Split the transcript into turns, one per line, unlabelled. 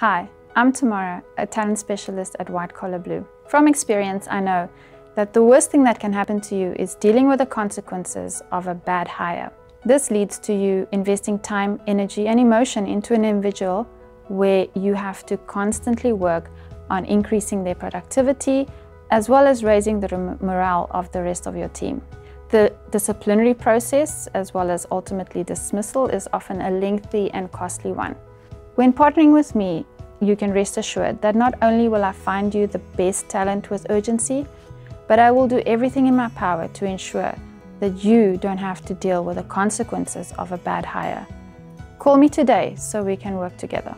Hi, I'm Tamara, a talent specialist at White Collar Blue. From experience, I know that the worst thing that can happen to you is dealing with the consequences of a bad hire. This leads to you investing time, energy, and emotion into an individual where you have to constantly work on increasing their productivity as well as raising the morale of the rest of your team. The disciplinary process, as well as ultimately dismissal, is often a lengthy and costly one. When partnering with me, you can rest assured that not only will I find you the best talent with urgency, but I will do everything in my power to ensure that you don't have to deal with the consequences of a bad hire. Call me today so we can work together.